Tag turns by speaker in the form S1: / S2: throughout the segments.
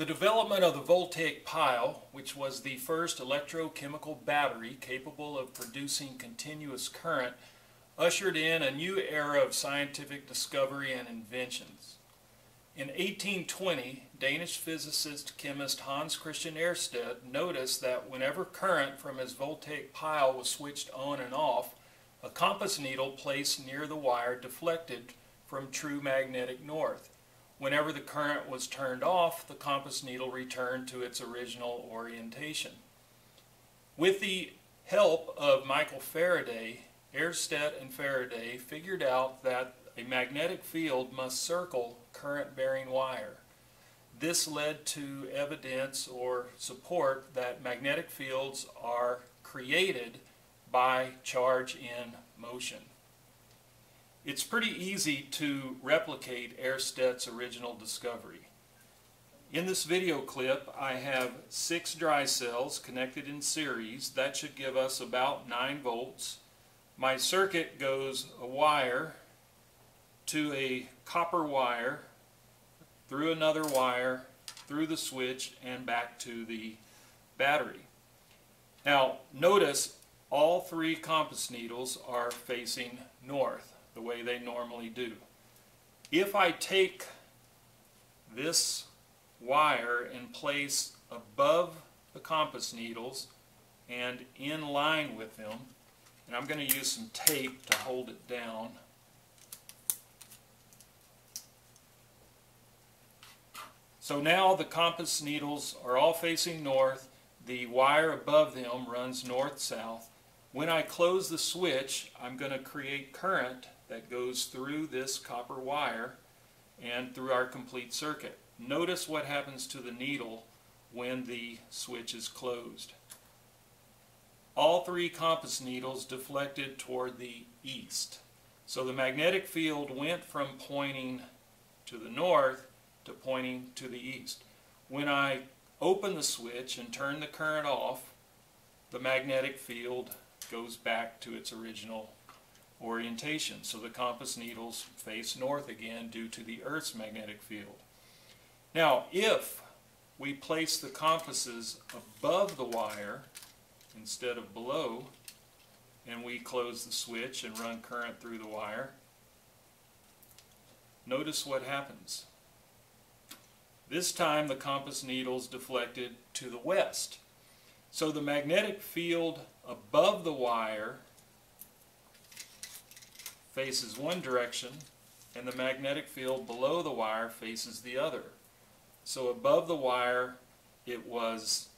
S1: The development of the voltaic pile, which was the first electrochemical battery capable of producing continuous current, ushered in a new era of scientific discovery and inventions. In 1820, Danish physicist chemist Hans Christian Ørsted noticed that whenever current from his voltaic pile was switched on and off, a compass needle placed near the wire deflected from true magnetic north. Whenever the current was turned off, the compass needle returned to its original orientation. With the help of Michael Faraday, Ørsted and Faraday figured out that a magnetic field must circle current-bearing wire. This led to evidence or support that magnetic fields are created by charge in motion. It's pretty easy to replicate Oersted's original discovery. In this video clip I have six dry cells connected in series. That should give us about 9 volts. My circuit goes a wire to a copper wire through another wire through the switch and back to the battery. Now notice all three compass needles are facing north the way they normally do. If I take this wire and place above the compass needles and in line with them, and I'm going to use some tape to hold it down. So now the compass needles are all facing north. The wire above them runs north-south. When I close the switch, I'm going to create current that goes through this copper wire and through our complete circuit. Notice what happens to the needle when the switch is closed. All three compass needles deflected toward the east. So the magnetic field went from pointing to the north to pointing to the east. When I open the switch and turn the current off, the magnetic field goes back to its original orientation. So the compass needles face north again due to the Earth's magnetic field. Now, if we place the compasses above the wire instead of below, and we close the switch and run current through the wire, notice what happens. This time the compass needles deflected to the west. So the magnetic field above the wire faces one direction and the magnetic field below the wire faces the other. So above the wire it was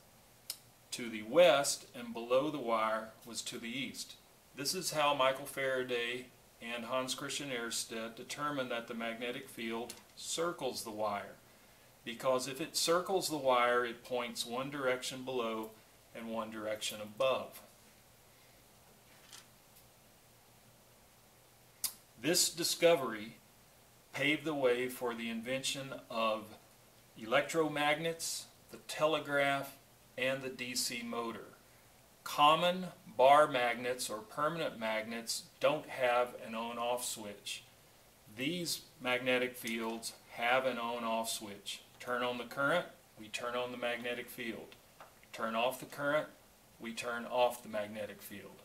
S1: to the west and below the wire was to the east. This is how Michael Faraday and Hans Christian Ørsted determined that the magnetic field circles the wire because if it circles the wire it points one direction below and one direction above. This discovery paved the way for the invention of electromagnets, the telegraph, and the DC motor. Common bar magnets or permanent magnets don't have an on-off switch. These magnetic fields have an on-off switch. Turn on the current, we turn on the magnetic field. Turn off the current, we turn off the magnetic field.